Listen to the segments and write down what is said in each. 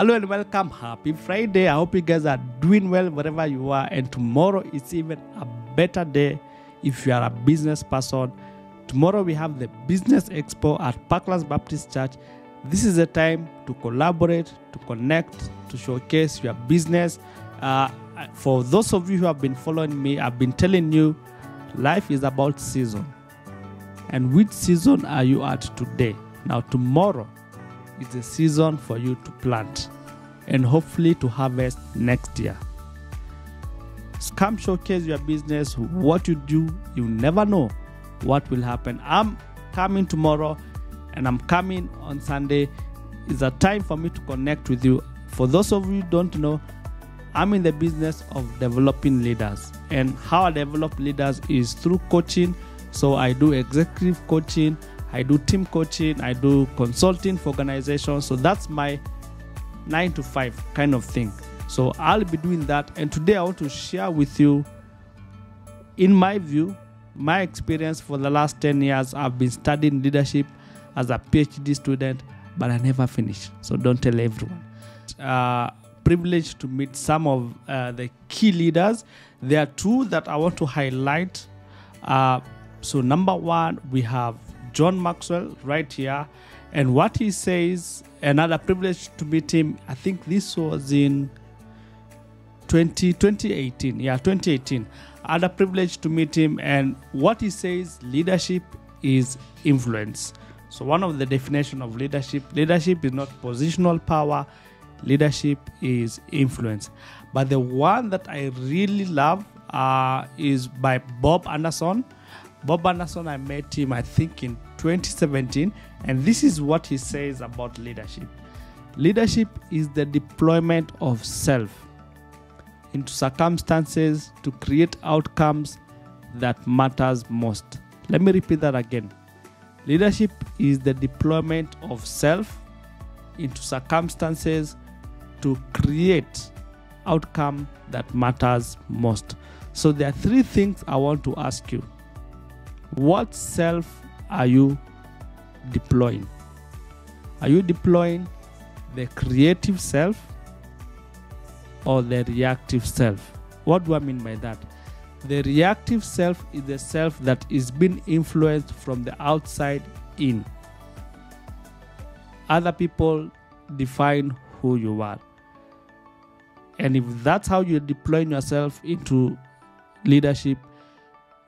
Hello and welcome. Happy Friday. I hope you guys are doing well wherever you are. And tomorrow is even a better day if you are a business person. Tomorrow we have the Business Expo at Parklands Baptist Church. This is a time to collaborate, to connect, to showcase your business. Uh, for those of you who have been following me, I've been telling you life is about season. And which season are you at today? Now, tomorrow is the season for you to plant and hopefully to harvest next year. Scam showcase your business, what you do. You never know what will happen. I'm coming tomorrow and I'm coming on Sunday. It's a time for me to connect with you. For those of you don't know, I'm in the business of developing leaders. And how I develop leaders is through coaching. So I do executive coaching, I do team coaching, I do consulting for organizations. So that's my nine to five kind of thing. So I'll be doing that. And today I want to share with you, in my view, my experience for the last 10 years. I've been studying leadership as a PhD student, but I never finished. So don't tell everyone. Uh, privileged to meet some of uh, the key leaders. There are two that I want to highlight. Uh, so, number one, we have John Maxwell right here. And what he says, another privilege to meet him. I think this was in 20, 2018. Yeah, 2018. Other privilege to meet him. And what he says, leadership is influence. So, one of the definition of leadership, leadership is not positional power, leadership is influence. But the one that I really love uh, is by Bob Anderson. Bob Anderson, I met him, I think, in 2017, and this is what he says about leadership. Leadership is the deployment of self into circumstances to create outcomes that matters most. Let me repeat that again. Leadership is the deployment of self into circumstances to create outcome that matters most. So there are three things I want to ask you. What self are you deploying? Are you deploying the creative self or the reactive self? What do I mean by that? The reactive self is the self that is being influenced from the outside in. Other people define who you are. And if that's how you're deploying yourself into leadership,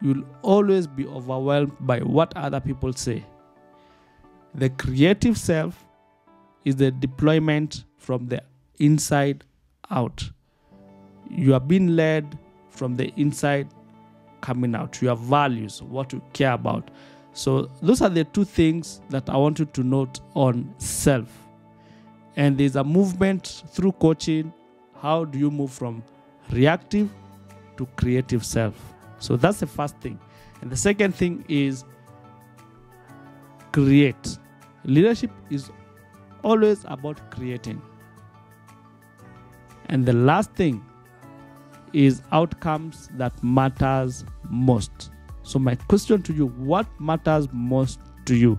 you'll always be overwhelmed by what other people say. The creative self is the deployment from the inside out. You are being led from the inside coming out. Your values, what you care about. So, those are the two things that I want you to note on self. And there's a movement through coaching. How do you move from reactive to creative self? So that's the first thing. And the second thing is create. Leadership is always about creating. And the last thing is outcomes that matters most. So my question to you, what matters most to you?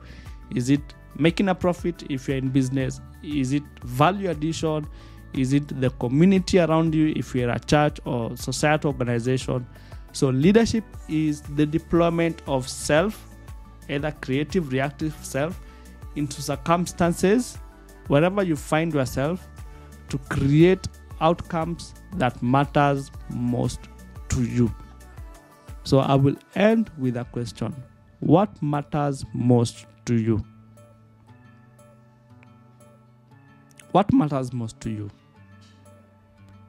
Is it making a profit if you're in business? Is it value addition? Is it the community around you if you're a church or society organization? So, leadership is the deployment of self, either creative, reactive self, into circumstances, wherever you find yourself, to create outcomes that matters most to you. So, I will end with a question What matters most to you? What matters most to you?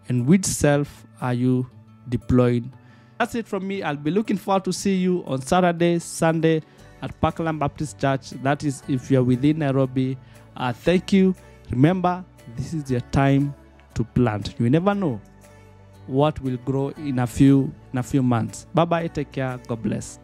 And which self are you deploying? That's it from me. I'll be looking forward to see you on Saturday, Sunday at Parkland Baptist Church. That is if you're within Nairobi. Uh, thank you. Remember, this is your time to plant. You never know what will grow in a few in a few months. Bye bye. Take care. God bless.